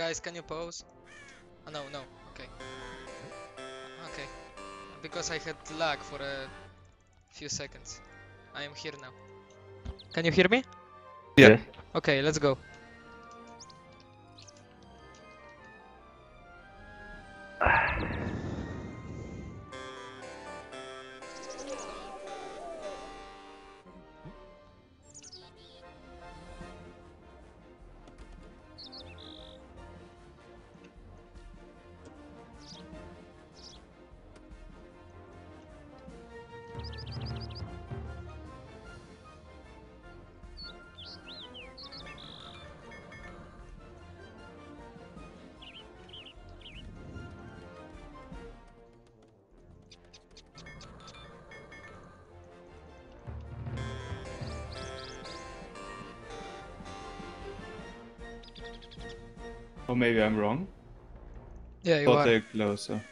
Guys, can you pause? Oh, no, no. Okay. Okay. Because I had lag for a few seconds. I am here now. Can you hear me? Yeah. Okay, let's go. Or maybe I'm wrong. Yeah, you Thought are. they're closer.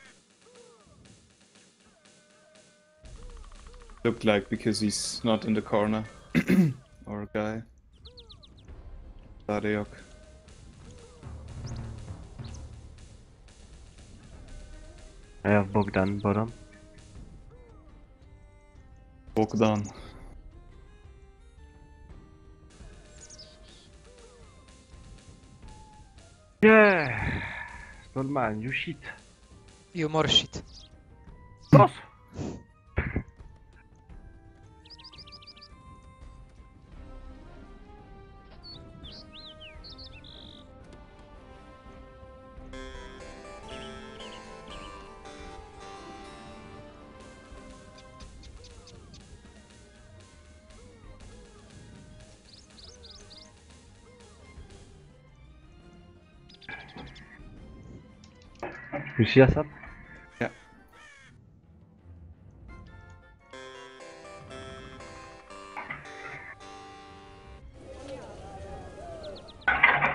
Look like because he's not in the corner. or a guy. Dadeok. I have Bogdan bottom. Bogdan. Yeah! Stalman, you shit. You more shit. Bros! You see us up? Yeah.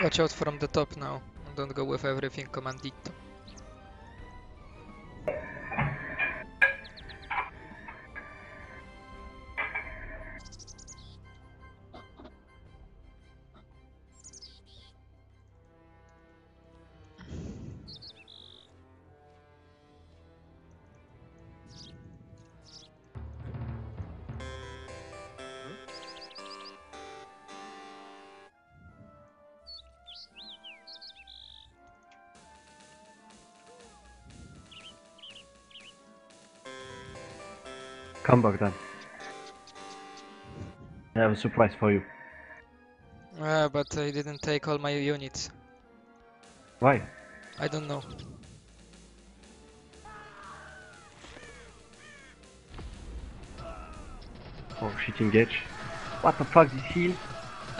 Watch out from the top now. Don't go with everything commandito. Come back then. I have a surprise for you. Uh, but I didn't take all my units. Why? I don't know. Oh shit engage. What the fuck this heal?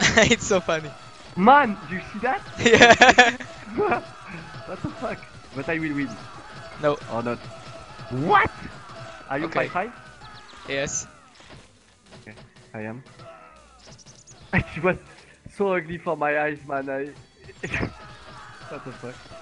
it's so funny. Man, do you see that? Yeah. what the fuck? But I will win. no. Or not. What? Are you Okay. 5 5? Yes. I am. It was so ugly for my eyes, man. I... what the fuck?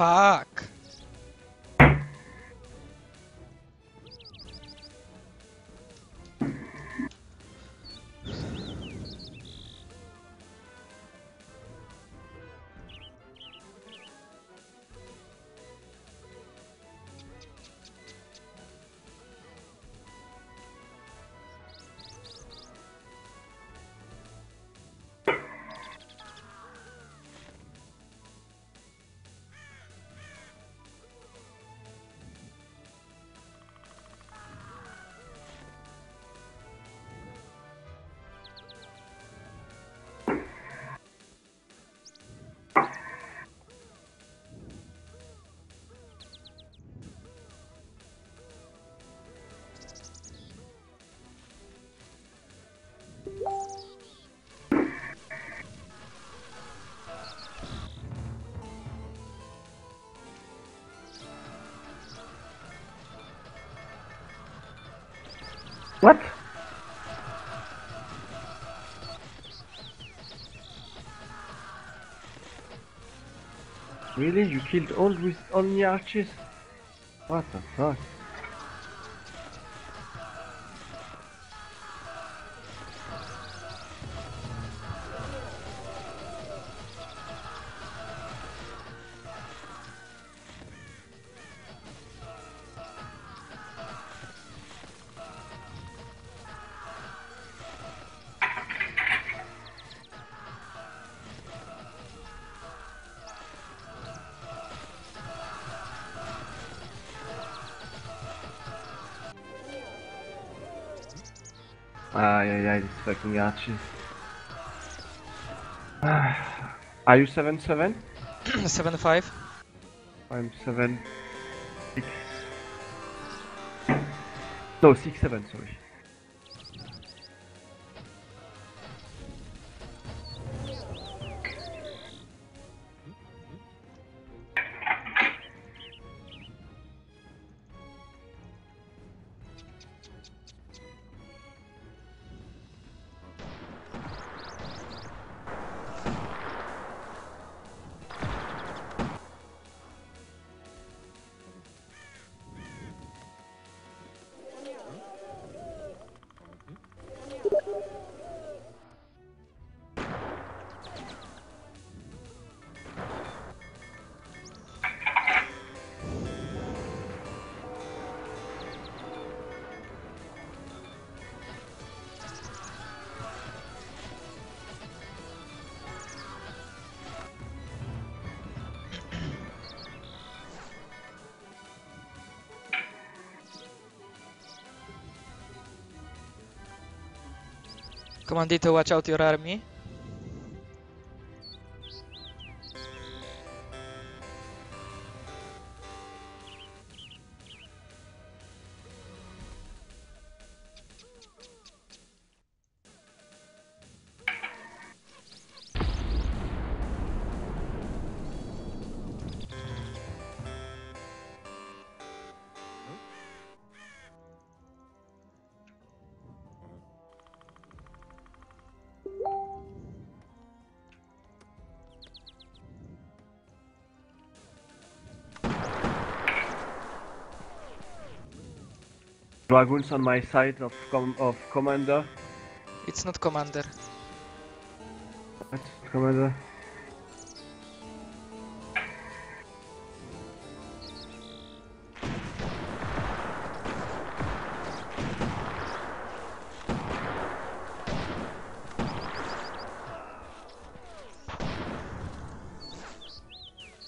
Fuck. What? Really? You killed all with only arches? What the fuck? Ay ay ay, this fucking arches. Are you 7-7? 7 5. I'm 7 6 No, 6 7, sorry. Commandito, watch out your army. Dragoons on my side of com of commander. It's not commander. What? Commander?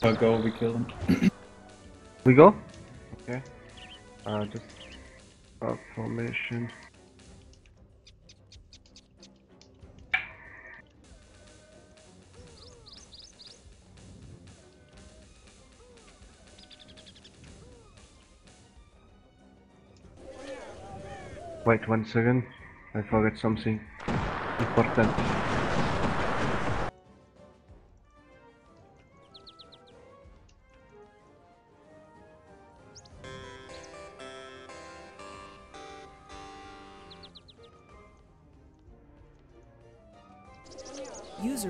I'll go, we kill them. We go? Okay. Uh, just uh, formation. Wait one second. I forgot something important.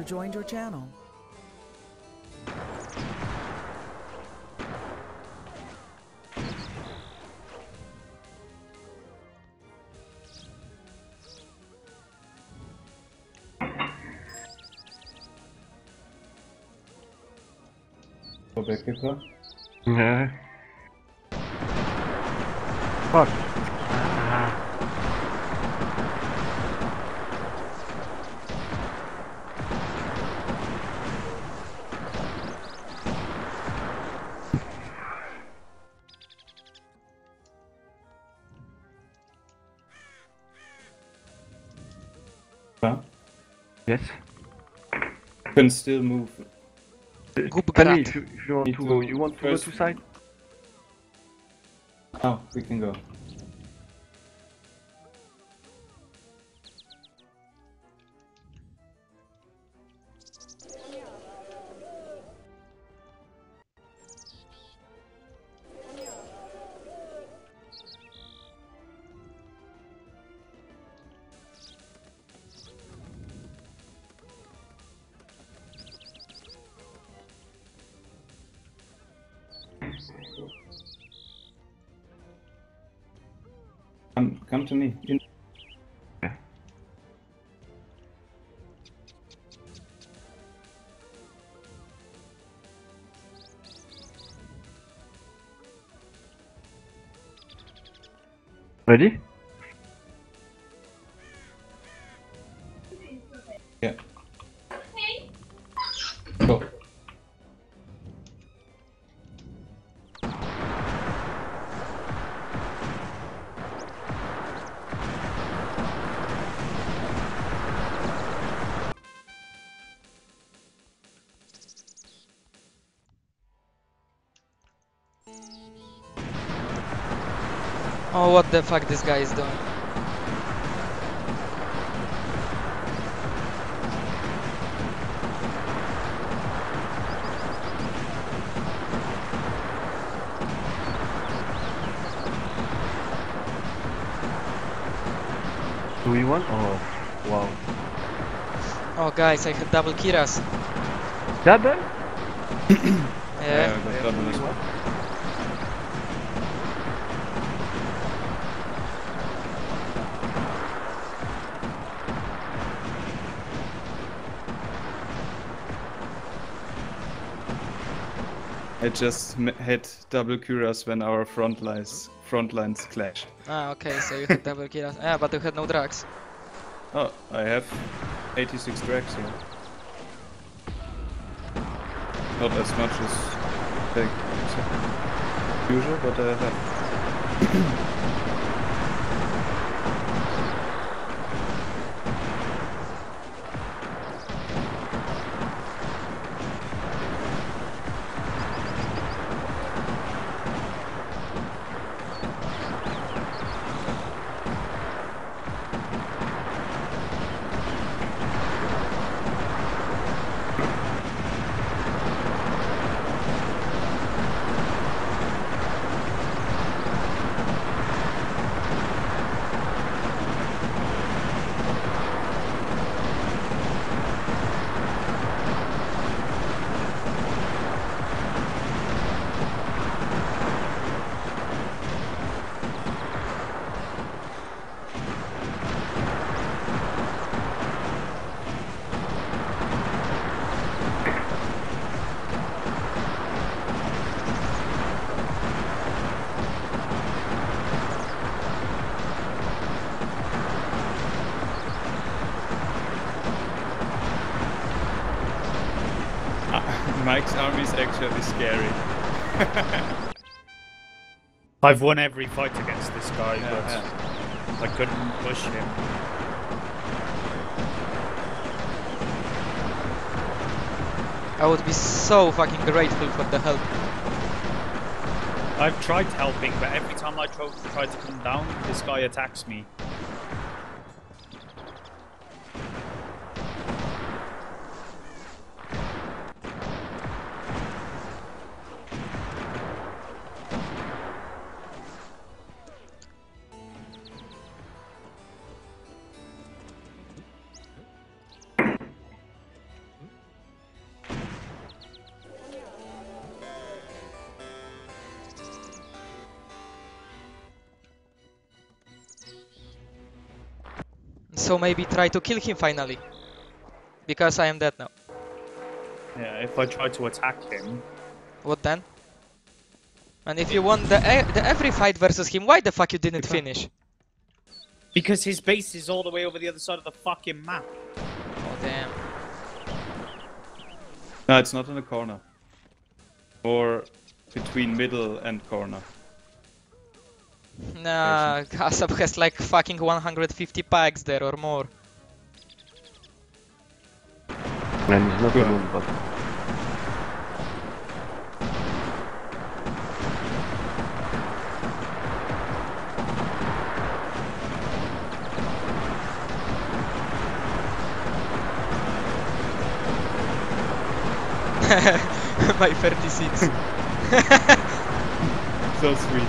User joined your channel. Go back with her. Yeah. Fuck. Huh? Yes. Can still move. Gub Tell me Grat. if you, if you want to go. to You want to go to side? Oh, we can go. Come, to me. In- Ready? Oh, what the fuck this guy is doing? Do we want? Oh, wow. Oh, guys, I had double Kiras. Double? Yeah. I I just m- had double curas when our front lines front lines clash. Ah, okay, so you had double Kiras. Yeah, but you had no drugs. Oh, I have 86 tracks here. Not as much as like usual, but I have. Mike's army is actually scary. I've won every fight against this guy, Yeah, but yeah. I couldn't push him. I would be so fucking grateful for the help. I've tried helping, but every time I try, try to come down, this guy attacks me. So maybe try to kill him finally. Because I am dead now. Yeah, if I try to attack him, What then? And if you won the, the every fight versus him, why the fuck you didn't finish? because his base is all the way over the other side of the fucking map. Oh damn. No, it's not in the corner. Or between middle and corner. Nah, Asap has like fucking 150 packs there or more. And he's not Good. alone, but My 36. So sweet.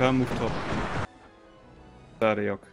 Kepa move top. Dariok.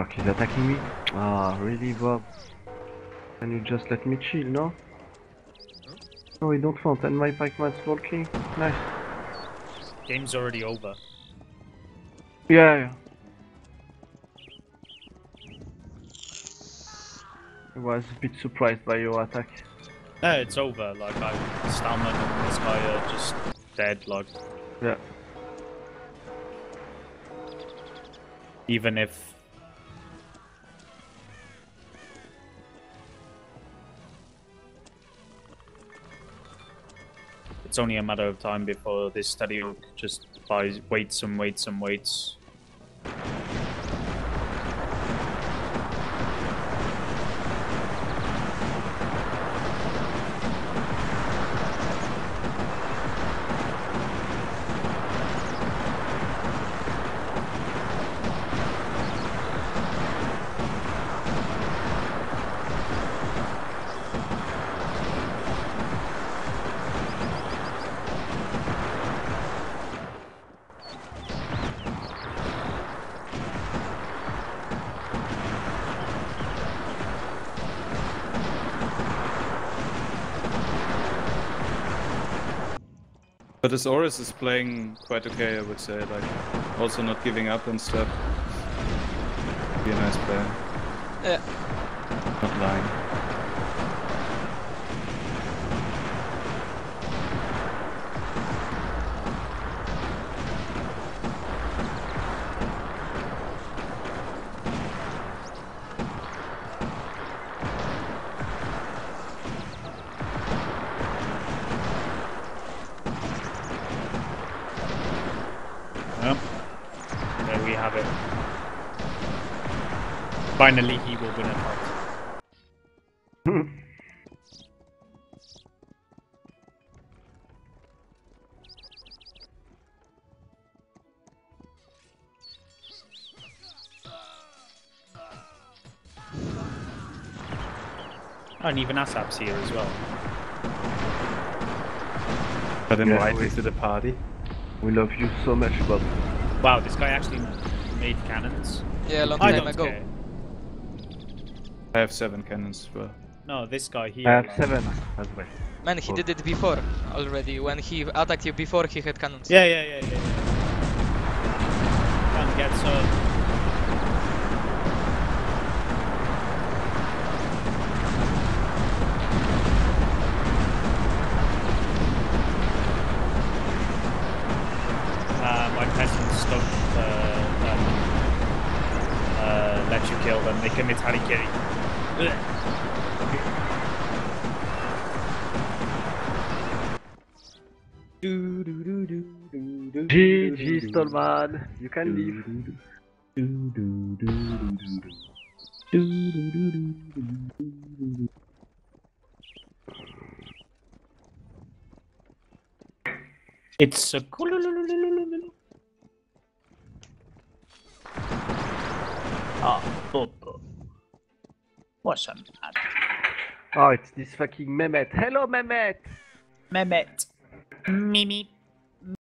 Fuck, he's attacking me? Ah, really, Bob? Can you just let me chill, no? No, you don't want, and my pikeman's walking. Nice. Game's already over. Yeah, yeah. I was a bit surprised by your attack. No, it's over. Like, I, Stalman and this guy are just dead. Like, Yeah. even if. It's only a matter of time before this study just buys waits and waits and waits. But this Oris is playing quite okay, I would say. Like, also not giving up and stuff. Be a nice player. Yeah. Not lying. Yep. There we have it. Finally, he will win a fight. Oh, and even Asap's here as well. But Yeah, invite me we- to the party. We love you so much, Bob. Wow, this guy actually made cannons. Yeah, a long I time ago. care. I have seven cannons as well. No, this guy here. I have like- seven as well. Man, he did it before already. When he attacked you before, he had cannons. Yeah, yeah, yeah, yeah. yeah. Can't get so. Commit harikiri. Ugh. Do, do, do, do, do, do, do, GG, do. Stalman. You can leave. It's a Ah, Bobo. What's up, man? Oh, it's this fucking Mehmet. Hello, Mehmet! Mehmet. Mimi.